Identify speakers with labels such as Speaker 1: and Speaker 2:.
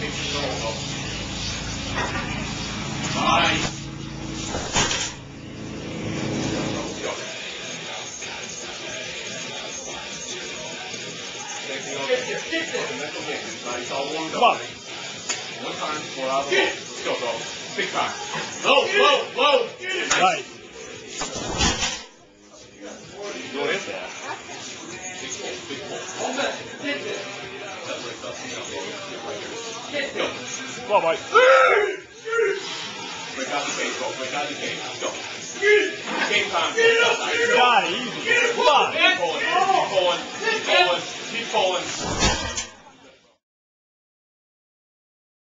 Speaker 1: Thank Come on. You go.
Speaker 2: Come on, Mike.
Speaker 1: Break out the go. Break out the. Let's go. Game time.
Speaker 2: Got it. Easy. Come on.
Speaker 1: Keep pulling. Keep pulling. Keep pulling. Keep pulling.